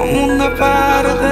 On the.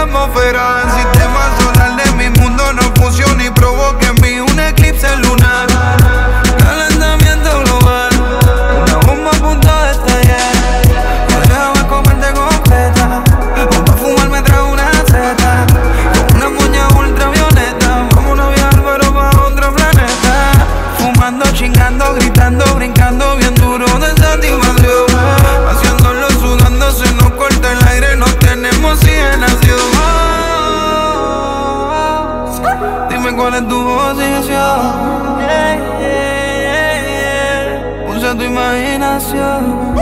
Sonó de mi atmósfera. Usa tu imaginación.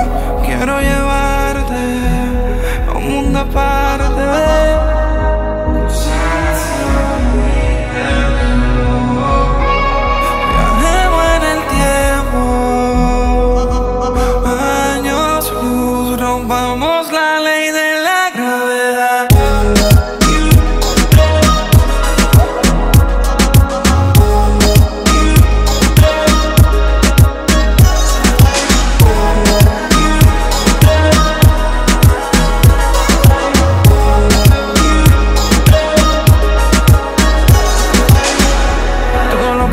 Quiero llevarte a un mundo aparte. Viajemos en el tiempo. Años luz, rompamos la ley de la gravedad.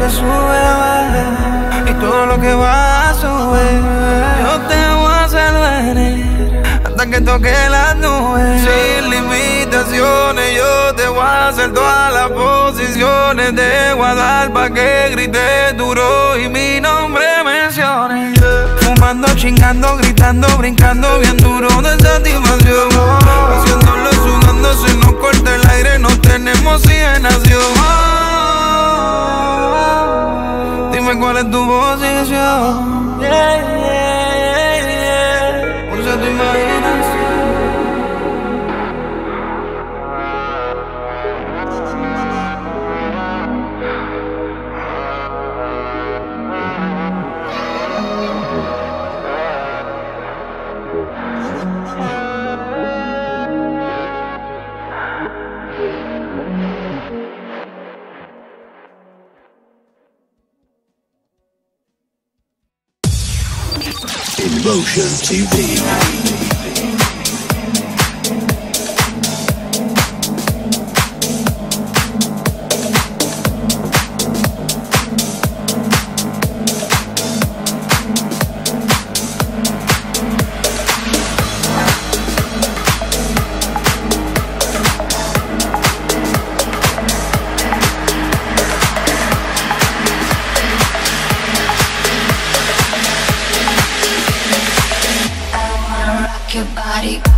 Que sube y todo lo que va a subir. Yo te voy a hacer venir hasta que toque las nubes. Sin limitaciones, yo te voy a hacer todas las posiciones. Te voy pa' que grites duro y mi nombre menciones. Fumando, chingando, gritando, brincando bien duro Motion TV. Body.